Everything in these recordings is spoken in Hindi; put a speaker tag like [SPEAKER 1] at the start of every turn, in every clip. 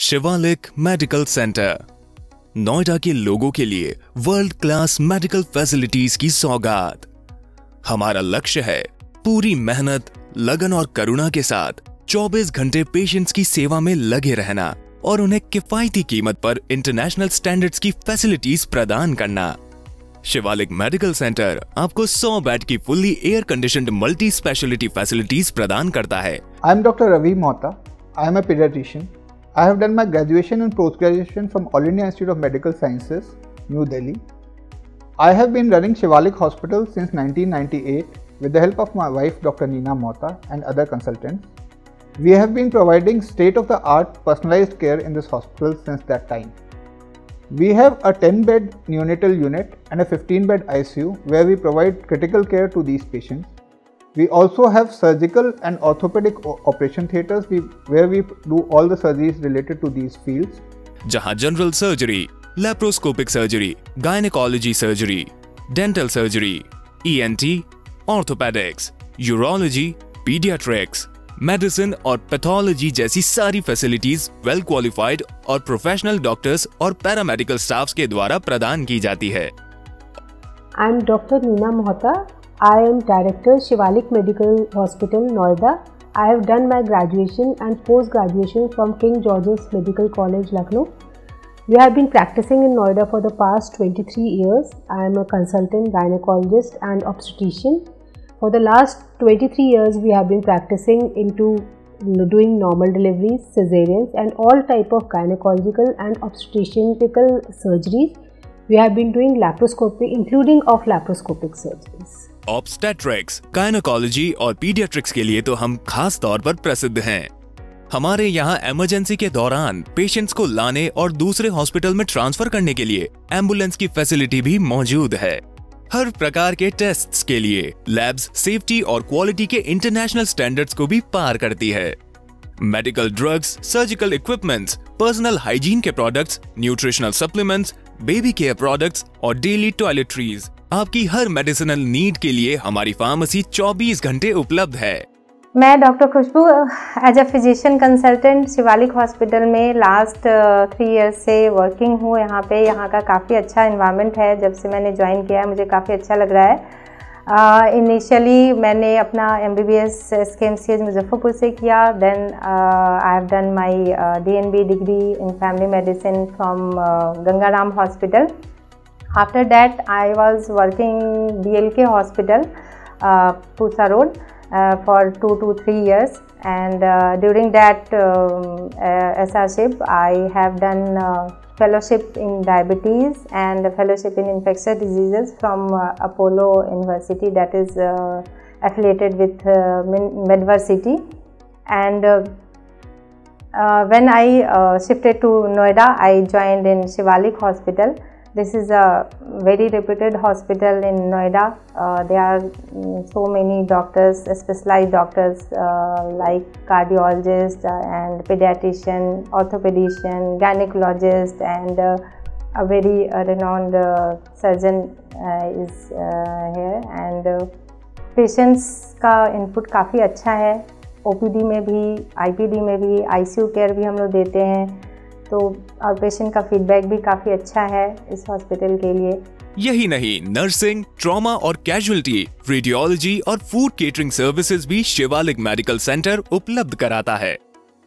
[SPEAKER 1] शिवालिक मेडिकल सेंटर, नोएडा के लोगों के लिए वर्ल्ड क्लास मेडिकल फैसिलिटीज़ की सौगात हमारा लक्ष्य है पूरी मेहनत, लगन और करुणा के साथ 24 घंटे पेशेंट्स की सेवा में लगे रहना और उन्हें किफायती कीमत पर इंटरनेशनल स्टैंडर्ड्स की फैसिलिटीज़ प्रदान करना शिवालिक मेडिकल सेंटर आपको 100 बेड की fully air conditioned multi speciality facilities प्रदान करता है
[SPEAKER 2] I am doctor Ravi Mohta. I am a pediatrician. I have done my graduation and post graduation from All India Institute of Medical Sciences, New Delhi. I have been running Shivalik Hospital since 1998 with the help of my wife Dr. Nina Mohta and other consultants. We have been providing state of the art personalized care in this hospital since that time. We have a 10 bed neonatal unit and a 15 bed ICU where we provide critical care to these patients. We also have surgical and orthopedic operation theaters where we do all the surgeries related to these fields.
[SPEAKER 1] जहाँ general surgery laparoscopic surgery gynaecology surgery dental surgery ENT orthopaedics urology paediatrics medicine और पैथोलॉजी जैसी सारी फैसिलिटीज़ वेल क्वालिफाइड और प्रोफेशनल डॉक्टर्स और पैरामेडिकल स्टाफ्स के द्वारा प्रदान की जाती है
[SPEAKER 3] I am Dr. Neena Mohta. I am Director Shivalik Medical Hospital, Noida. I have done my graduation and post graduation from King George's Medical College, Lucknow. We have been practicing in Noida for the past 23 years. I am a consultant gynecologist and obstetrician. For the last 23 years, we have been practicing into doing normal deliveries, cesareans, and all type of gynecological and obstetricical surgeries. We have been doing laparoscopy, including of laparoscopic surgeries.
[SPEAKER 1] Obstetrics gynaecology और पीडियाट्रिक्स के लिए तो हम खास तौर पर प्रसिद्ध हैं। हमारे यहाँ इमरजेंसी के दौरान पेशेंट्स को लाने और दूसरे हॉस्पिटल में ट्रांसफ़र करने के लिए एंबुलेंस की फैसिलिटी भी मौजूद है। हर प्रकार के टेस्ट्स के लिए लैब्स सेफ्टी और क्वालिटी के इंटरनेशनल स्टैंडर्ड्स को भी पार करती है। Medical drugs surgical equipments personal hygiene के products nutritional supplements baby care products और डेली टॉयलेट्रीज आपकी हर मेडिसिनल नीड के लिए हमारी फार्मेसी 24 घंटे उपलब्ध है।
[SPEAKER 4] मैं doctor Khushbu as a physician consultant Shivalik hospital में लास्ट थ्री इयर्स से वर्किंग हूँ यहाँ पे। यहाँ का काफ़ी अच्छा इन्वायरमेंट है। जब से मैंने ज्वाइन किया है, मुझे काफ़ी अच्छा लग रहा है। इनिशियली मैंने अपना M B B S S K M C H Muzaffarpur से किया. Then I have done my D N B degree in family medicine from Gangaram hospital after that I was working D L K hospital Pusa uh, for 2 to 3 years and uh, during that um, uh, i have done uh, fellowship in diabetes and fellowship in infectious diseases from uh, apollo university that is uh, affiliated with uh, medversity and uh, uh, when I uh, shifted to Noida, I joined in Shivalik Hospital. This is a very reputed hospital in Noida. Uh, there are mm, so many doctors, specialized doctors uh, like cardiologist uh, and pediatrician, orthopedician, gynecologist, and uh, a very uh, renowned uh, surgeon uh, is uh, here. And uh, patients का इनपुट काफ़ी अच्छा है ओपीडी में भी आईपीडी में भी आईसीयू केयर भी हम लोग देते हैं तो और पेशेंट का फीडबैक भी काफ़ी अच्छा है इस हॉस्पिटल के लिए।
[SPEAKER 1] यही नहीं नर्सिंग ट्रॉमा और कैजुअलिटी रेडियोलॉजी और फ़ूड केटरिंग सर्विसेज़ भी शिवालिक मेडिकल सेंटर उपलब्ध कराता है।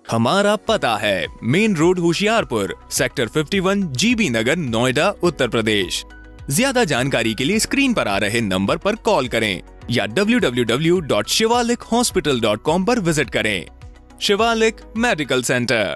[SPEAKER 1] हमारा पता है main road Hoshiarpur sector 51 GB Nagar, Noida, Uttar Pradesh. ज़्यादा जानकारी के लिए स्क्रीन पर आ रहे नंबर पर कॉल करें या www.shivalikhospital.com पर विज़िट करें। Shivalik medical centre